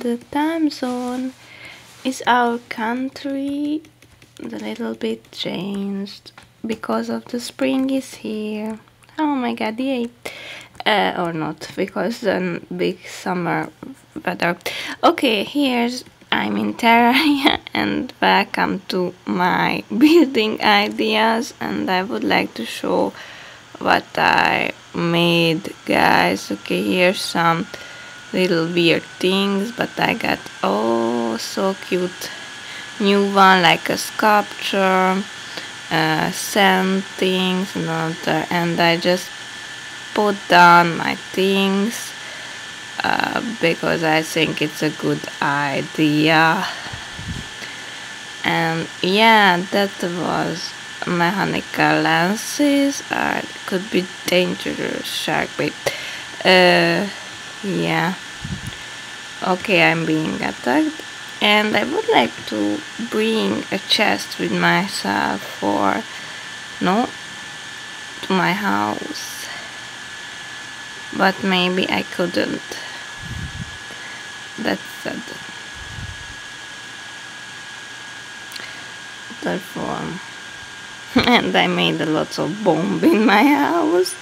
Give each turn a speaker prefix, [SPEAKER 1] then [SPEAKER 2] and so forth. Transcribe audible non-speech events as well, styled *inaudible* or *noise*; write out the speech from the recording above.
[SPEAKER 1] the time zone is our country a little bit changed because of the spring is here. Oh my god, yay! Uh, or not, because then big summer weather. Okay, here's I'm in Terraria *laughs* and welcome to my *laughs* building ideas and I would like to show what I made guys. Okay, here's some little weird things but I got oh so cute. New one like a sculpture uh, sand things and other and I just put down my things uh, because I think it's a good idea. And yeah that was mechanical lenses. Uh, could be dangerous shark bait. Uh, yeah. Okay I'm being attacked and I would like to bring a chest with myself for no to my house. But maybe I couldn't. That's sad. Therefore *laughs* and I made a lot of bomb in my house